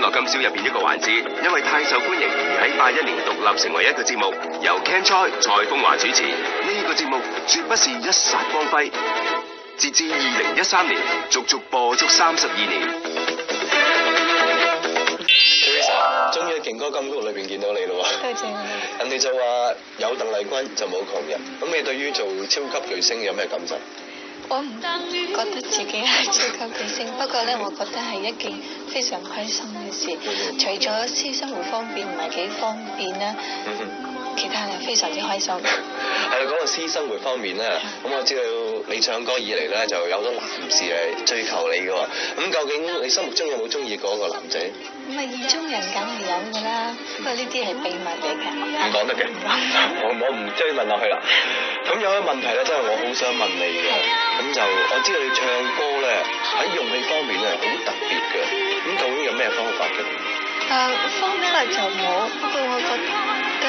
係歡樂今宵入邊一個環節，因為太受歡迎而喺八一年獨立成為一個節目，由 Ken Choi 蔡風華主持。呢、個節目絕不是一剎光輝，截至二零一三年，足足播足三十二年。Teresa，終於喺勁歌金曲裏邊見到你咯喎！多謝你。人哋就話有鄧麗君就冇窮人，咁你對於做超級巨星有咩感受？我唔覺得自己係超級巨星，不過咧，我覺得係一件非常開心嘅事。除咗私生活方便唔係幾方便啦，係非常之開心。係講到私生活方面咧，咁我知道你唱歌以嚟咧就有好多男士嚟追求你嘅喎，咁究竟你心目中有冇中意過一個男仔？咁啊，意中人梗係有㗎啦，不過呢啲係秘密嚟㗎。唔講得嘅，我我唔追問落去啦。咁有一個問題咧，真係我好想問你嘅，咁就我知道你唱歌咧喺用氣方面咧好特別嘅，咁究竟有咩方法嘅？誒、方法就冇，不過我覺得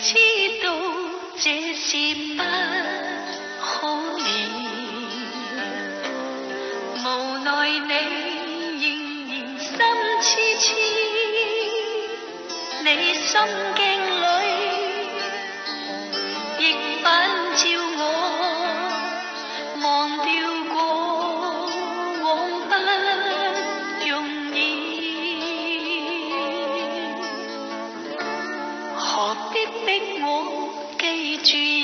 知道这是不可以，无奈你仍然心痴痴，你心惊逼我记住